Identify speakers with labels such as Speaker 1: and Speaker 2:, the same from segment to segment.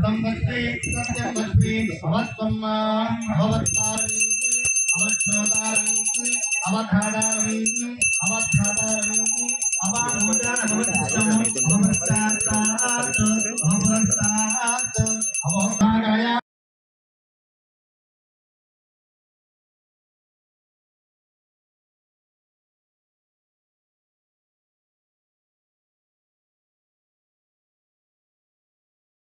Speaker 1: संभक्ति सत्यम लक्ष्मी अवस्तम्मा अवतारिणी अवक्षोदारिणी अवधारारिणी अवधारारिणी अवानुदान अवस्तार अवस्तार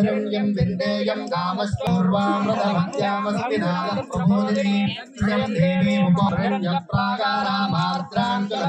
Speaker 1: ृण्यं विन्देयं कामस्पूर्वामृतमत्यामस्ति नागप्रबोधिनीं देवीमुपरण्यप्राकारामात्रा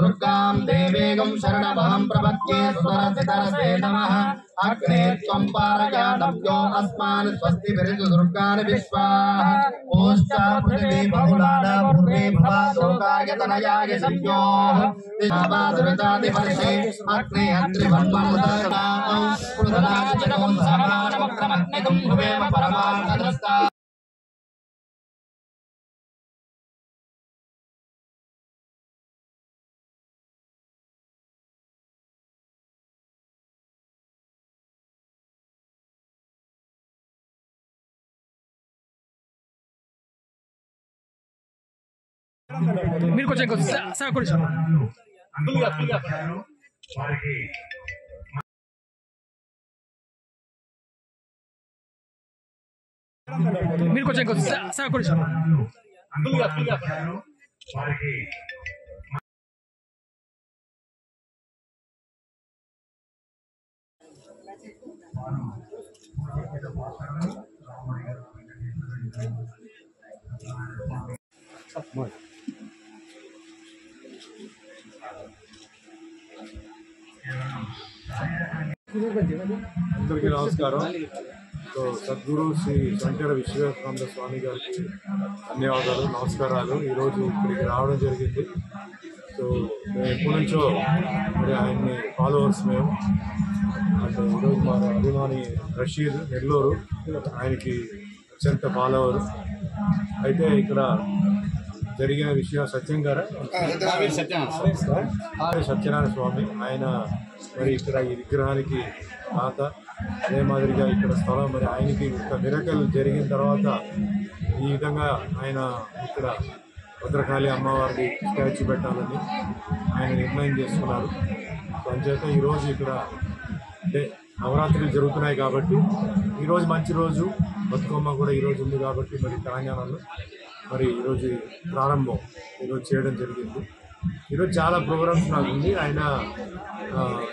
Speaker 1: दुर्गां देवेगं शरणमहं प्रपद्ये सुतरसितरसे नमः। अग्ने त्वं पारयानव्यो अस्मान् स्वस्ति विरितु दुर्गान् विश्वाः। ओश्चा पृथिवी बहुलाना पूर्वे भवादोकायतनयाय संयोः विश्वादुरितादिवर्षे अग्ने अग्निभन्ममुदर्गां पुरुधनाचकं समानमक्रमग्निकं भुवेम परमार्थदस्ता
Speaker 2: మీరు కొంచెం కొంచెం సా- సార్ కొంచెం
Speaker 3: వారికి
Speaker 2: మీరు కొంచెం కొంచెం సా- సార్ కొంచెం
Speaker 3: వారికి
Speaker 4: అందరికీ నమస్కారం. సో సద్గురు శ్రీ శంకర విశ్వేశ్వరానంద స్వామి గారికి ధన్యవాదాలు నమస్కారాలు. ఈరోజు ఇక్కడికి రావడం జరిగింది. సో మేము ఎప్పటి నుంచో మరి ఆయన్ని ఫాలోవర్స్ మేము. అంటే ఈరోజు మా అభిమాని రషీద్ నెల్లూరు ఆయనకి అత్యంత ఫాలోవర్ అయితే ఇక్కడ జరిగిన విషయం సత్యం గారా? సత్యనారాయణ స్వామి. ఆయన మరి ఇక్కడ ఈ విగ్రహానికి తాత అదే మాదిరిగా ఇక్కడ స్థలం మరి ఆయనకి ఒక మిరకలు జరిగిన తర్వాత ఈ విధంగా ఆయన ఇక్కడ భద్రకాళి అమ్మవారికి స్టాచ్యూ పెట్టాలని ఆయన నిర్ణయం చేసుకున్నారు. సో ఈరోజు ఇక్కడ అంటే నవరాత్రులు జరుగుతున్నాయి కాబట్టి ఈరోజు మంచి రోజు బతుకమ్మ కూడా ఈరోజు ఉంది కాబట్టి మరి తెలంగాణలో మరి ఈరోజు ప్రారంభం ఈరోజు చేయడం జరిగింది. ఈరోజు చాలా ప్రోగ్రామ్స్ నాకు ఉంది ఆయన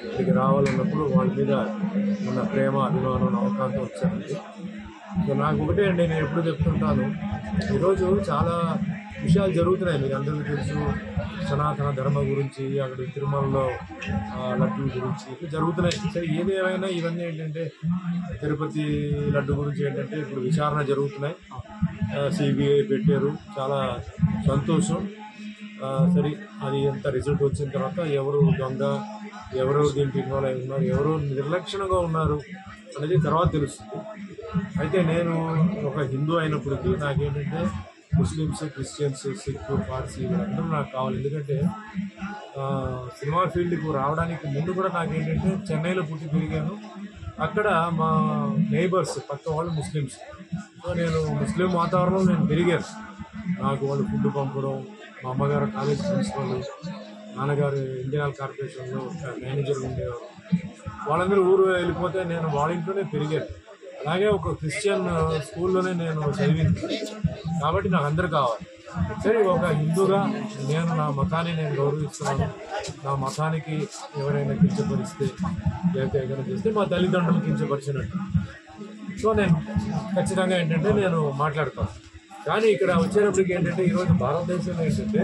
Speaker 4: ఇక్కడికి రావాలన్నప్పుడు వాళ్ళ మీద ఉన్న ప్రేమ అభిమానం నమ్మకంతో వచ్చానండి సో నాకు ఒకటే అండి నేను ఎప్పుడు చెప్తుంటాను. ఈరోజు చాలా విషయాలు జరుగుతున్నాయి. మీకు అందరికీ తెలుసు సనాతన ధర్మ గురించి అక్కడ తిరుమలలో ఆ, గురించి జరుగుతున్నాయి. సరే ఏది ఏమైనా ఇవన్నీ ఏంటంటే తిరుపతి లడ్డు గురించి ఏంటంటే ఇప్పుడు విచారణ జరుగుతున్నాయి. సిబిఐ పెట్టారు. చాలా సంతోషం. సరే అది ఎంత రిజల్ట్ వచ్చిన తర్వాత ఎవరు దొంగ ఎవరు దీనికి ఇన్వాల్వ్ అయి ఉన్నారు ఎవరు నిర్లక్ష్యంగా ఉన్నారు అనేది తర్వాత తెలుస్తుంది. అయితే నేను ఒక హిందూ అయినప్పటికీ నాకేంటంటే ముస్లిమ్స్ క్రిస్టియన్స్ సిక్ పార్సీ వీళ్ళందరూ నాకు కావాలి. ఎందుకంటే సినిమా ఫీల్డ్కు రావడానికి ముందు కూడా నాకు ఏంటంటే చెన్నైలో పుట్టి పెరిగాను. అక్కడ మా నైబర్స్ పక్క వాళ్ళు ముస్లిమ్స్. సో నేను ముస్లిం వాతావరణంలో నేను పెరిగాను. నాకు వాళ్ళు ఫుడ్ పంపడం మా అమ్మగారు కాలేజ్ ప్రిన్సిపల్ నాన్నగారు ఇండియన్ కార్పొరేషన్లో ఒక మేనేజర్ ఉండేవారు. వాళ్ళందరూ ఊరు వెళ్ళిపోతే నేను వాళ్ళ ఇంట్లోనే పెరిగాను. అలాగే ఒక క్రిస్టియన్ స్కూల్లోనే నేను చదివింది. కాబట్టి నాకు అందరు కావాలి. సరే ఒక హిందూగా నేను నా మతాన్ని నేను గౌరవిస్తున్నాను. నా మతానికి ఎవరైనా కించపరిస్తే లేకపోతే ఏదైనా చేస్తే మా తల్లిదండ్రులు కించపరిచినట్టు. సో నేను ఖచ్చితంగా ఏంటంటే నేను మాట్లాడతాను. కానీ ఇక్కడ వచ్చేటప్పటికి ఏంటంటే ఈరోజు భారతదేశంలో ఏంటంటే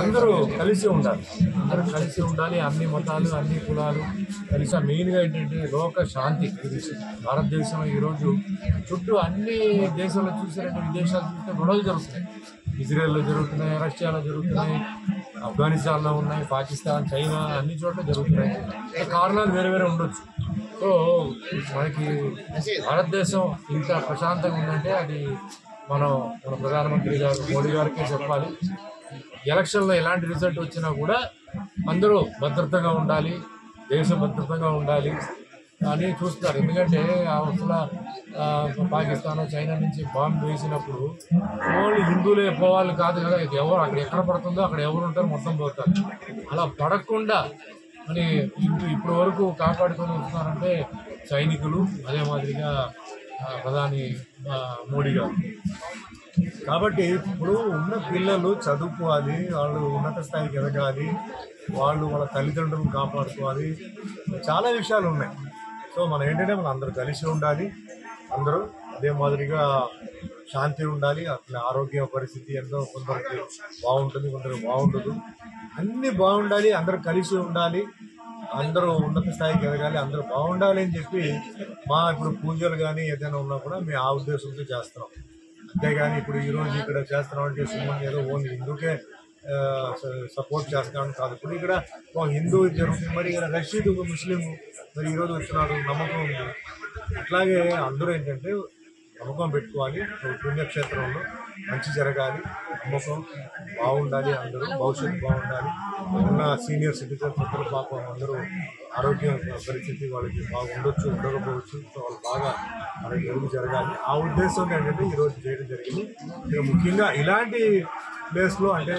Speaker 4: అందరూ కలిసి ఉండాలి. అందరూ కలిసి ఉండాలి. అన్ని మతాలు అన్ని కులాలు కలిసి మెయిన్గా ఏంటంటే లోక శాంతి. గురించి భారతదేశంలో ఈరోజు చుట్టూ అన్ని దేశాల్లో చూసారంటే విదేశాలు చూస్తే గొడవలు జరుగుతున్నాయి. ఇజ్రాయెల్లో జరుగుతున్నాయి రష్యాలో జరుగుతున్నాయి ఆఫ్ఘనిస్తాన్లో ఉన్నాయి పాకిస్తాన్ చైనా అన్ని చోట్ల జరుగుతున్నాయి. కారణాలు వేరే వేరే ఉండొచ్చు. సో మనకి భారతదేశం ఇంత ప్రశాంతంగా ఉందంటే అది మనం మన ప్రధానమంత్రి గారు మోడీ గారికి చెప్పాలి. ఎలక్షన్లో ఎలాంటి రిజల్ట్ వచ్చినా కూడా అందరూ భద్రతగా ఉండాలి దేశం భద్రతగా ఉండాలి అని చూస్తారు. ఎందుకంటే అసలు ఆ, పాకిస్తాన్ చైనా నుంచి బాంబు వేసినప్పుడు ఓన్లీ హిందువులే పోవాలి కాదు కదా. ఇది ఎవరు అక్కడ ఎక్కడ పడుతుందో అక్కడ ఎవరు ఉంటారో మొత్తం పోతారు. అలా పడకుండా అని ఇప్పుడు వరకు కాపాడుకొని వస్తున్నారంటే సైనికులు అదే మాదిరిగా ప్రధాని మోడీ గారు. కాబట్టి ఇప్పుడు ఉన్న పిల్లలు చదువుకోవాలి వాళ్ళు ఉన్నత స్థాయికి ఎదగాలి వాళ్ళు వాళ్ళ తల్లిదండ్రులను కాపాడుకోవాలి. చాలా విషయాలు ఉన్నాయి. సో మనం ఏంటంటే మనం అందరూ కలిసి ఉండాలి. అందరూ అదే మాదిరిగా శాంతి ఉండాలి. అట్లా ఆరోగ్య పరిస్థితి ఎంతో కొందరికి బాగుంటుంది కొందరికి బాగుండదు. అన్నీ బాగుండాలి అందరూ కలిసి ఉండాలి. అందరూ ఉన్నత స్థాయికి ఎదగాలి అందరూ బాగుండాలి అని చెప్పి మా ఇప్పుడు పూజలు కానీ ఏదైనా ఉన్నా కూడా మేము ఆ ఉద్దేశంతో చేస్తున్నాం. అంతేగాని ఇప్పుడు ఈరోజు ఇక్కడ చేస్తున్నాం అంటే సినిమా ఏదో ఓన్లీ హిందూకే సపోర్ట్ చేస్తున్నాం కాదు. ఇప్పుడు ఇక్కడ ఒక హిందూ జరుగుతుంది మరి ఇక్కడ రషీద్ ముస్లిం మరి ఈరోజు వచ్చినాడు నమ్మకం ఉంది. అట్లాగే అందరూ ఏంటంటే నమ్మకం పెట్టుకోవాలి. పుణ్యక్షేత్రంలో మంచి జరగాలి. నమ్మకం బాగుండాలి అందరూ భవిష్యత్తు బాగుండాలి. ఉన్న సీనియర్ సిటిజన్స్ అందరూ పాపం అందరూ ఆరోగ్య పరిస్థితి వాళ్ళకి బాగుండొచ్చు ఉండకపోవచ్చు. వాళ్ళు బాగా వాళ్ళకి ఎరుగు జరగాలి. ఆ ఉద్దేశంతో ఏంటంటే ఈరోజు చేయడం జరిగింది. ఇక ముఖ్యంగా ఇలాంటి ప్లేస్లో అంటే